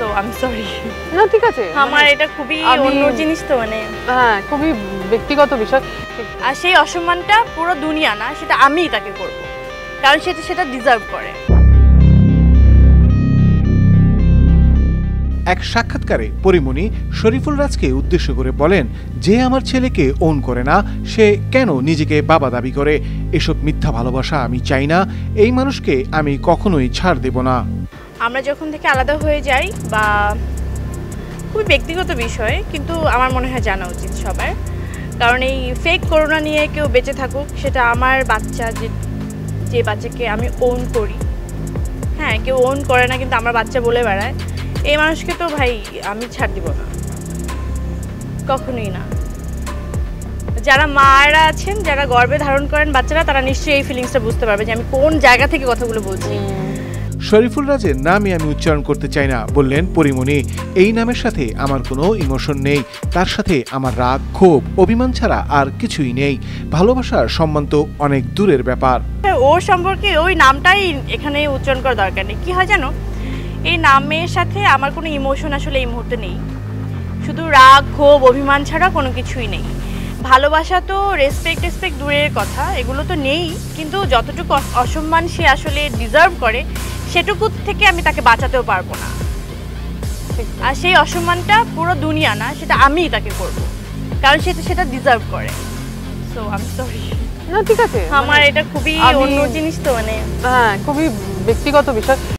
So I am sorry না ঠিক আছে। আমার এটা খুবই অন্য জিনিস তো মানে হ্যাঁ খুবই ব্যক্তিগত বিষয়। আর সেই অসম্মানটা পুরো দুনিয়া না সেটা আমিই তাকে করব। কারণ সেটা সেটা ডিজার্ভ করে। এক সাক্ষাৎকারে পরিমণি শরীফুল রাজকে উদ্দেশ্য করে বলেন যে আমার ছেলেকে ওন করে না সে কেন নিজেকে বাবা দাবি করে? এসব মিথ্যা ভালোবাসা আমি চাই না। এই মানুষকে আমি কখনোই ছাড় দেব না। আমরা যখন থেকে আলাদা হয়ে যাই বা খুবই ব্যক্তিগত বিষয়, কিন্তু আমার মনে হয় জানা উচিত সবার। কারণ এই ফেক করোনা নিয়ে কেউ বেঁচে থাকুক, সেটা আমার বাচ্চা যে যে বাচ্চাকে আমি ওন করি। হ্যাঁ কেউ ওন করে না, কিন্তু আমার বাচ্চা বলে বেড়ায়। এই মানুষকে তো ভাই আমি ছাড় দিব না। কখনোই না। যারা মায়েরা আছেন, যারা গর্বে ধারণ করেন বাচ্চারা, তারা নিশ্চয়ই এই ফিলিংসটা বুঝতে পারবে যে আমি কোন জায়গা থেকে কথাগুলো বলছি। শরীফুল রাজের নামই আমি উচ্চারণ করতে চাই না, বললেন পরিমণি। এই নামের সাথে আমার কোনো ইমোশন নেই, তার সাথে আমার রাগ, ক্ষোভ, অভিমান ছাড়া আর কিছুই নেই। ভালোবাসার সম্মান তো অনেক দূরের ব্যাপার। ওর সম্পর্কে ওই নামটাই এখানে উচ্চারণ করা দরকার নেই। কি হয় জানো? এই নামের সাথে আমার কোনো ইমোশন আসলে এই মুহূর্তে নেই। শুধু রাগ, ক্ষোভ, অভিমান ছাড়া কোনো কিছুই নেই। ভালোবাসা তো রেসপেক্ট রেসপেক্ট দূরের কথা, এগুলো তো নেই। কিন্তু যতটুকু অসম্মান সে আসলে ডিজার্ভ করে সেটুকু থেকে আমি তাকে বাঁচাতেও পারব না। আর সেই অসম্মানটা পুরো দুনিয়া না সেটা আমিই তাকে করব। কারণ সে সেটা ডিজার্ভ করে। সো আই সরি না ঠিক আছে। আমার এটা খুবই অন্য জিনিস তো মানে হ্যাঁ খুবই ব্যক্তিগত বিষয়।